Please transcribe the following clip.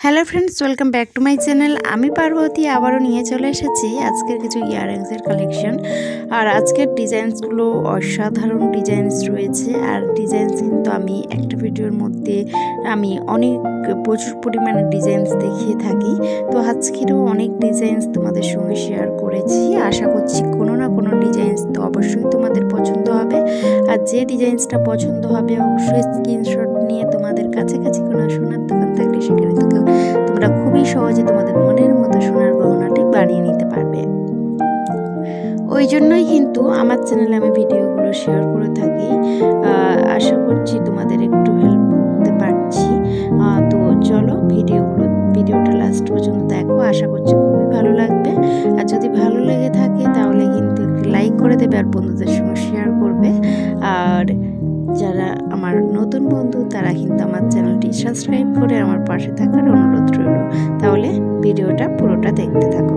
Hello friends welcome back to my channel আমি পার্বতী আবারও নিয়ে চলে এসেছি আজকের কিছু ইয়াররিংসের কালেকশন আর আজকের ডিজাইনসগুলো অসাধারণ ডিজাইনস রয়েছে। আর ডিজাইনস কিন্তু আমি একটা ভিডিওর মধ্যে আমি অনেক প্রচুর পরিমাণে ডিজাইনস দেখিয়ে থাকি। তো আজকেরও অনেক ডিজাইনস তোমাদের সঙ্গে শেয়ার করেছি। আশা করছি কোনো না কোনো ডিজাইনস তো অবশ্যই তোমাদের পছন্দ হবে। আর যে ডিজাইনসটা পছন্দ হবে, অবশ্যই স্ক্রিনশট নিয়ে তোমাদের কাছাকাছি কোনো সোনার দোকান থাকলে সেখানে খুবই সহজে তোমাদের মনের মতো সোনার গহনাটি বানিয়ে নিতে পারবে। ওই জন্যই কিন্তু আমার চ্যানেলে আমি ভিডিওগুলো শেয়ার করে থাকি। আশা করছি তোমাদের একটু হেল্প করতে পারছি। তো চলো ভিডিওগুলো, ভিডিওটা লাস্ট পর্যন্ত দেখো। আশা করছি খুবই ভালো লাগবে। আর যদি ভালো লেগে থাকে তাহলে কিন্তু লাইক করে দেবে আর বন্ধুদের সঙ্গে শেয়ার করবে। আর যারা আমার নতুন বন্ধু তারা কিন্তু আমার চ্যানেলটি সাবস্ক্রাইব করে আমার পাশে থাকার অনুরোধ রইল। ভিডিওটা পুরোটা দেখতে থাকো।